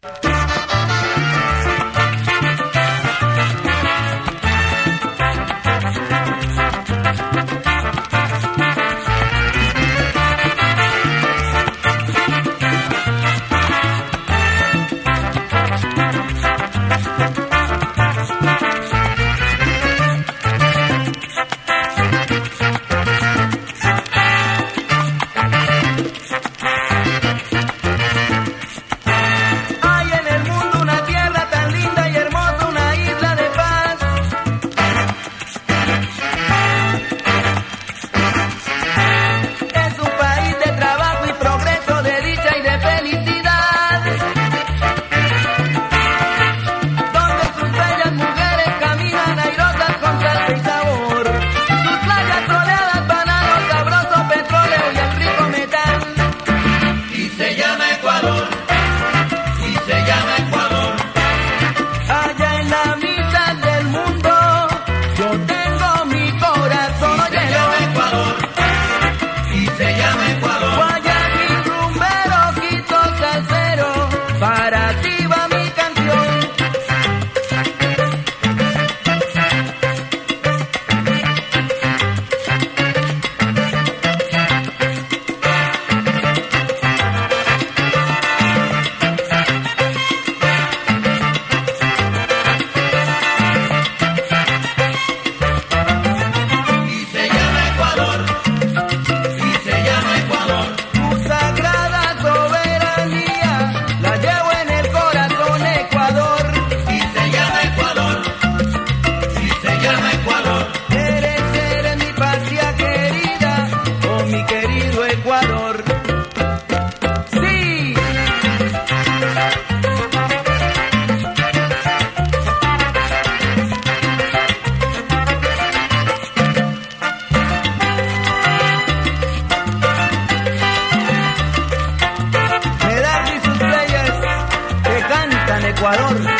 Bye. Ecuador.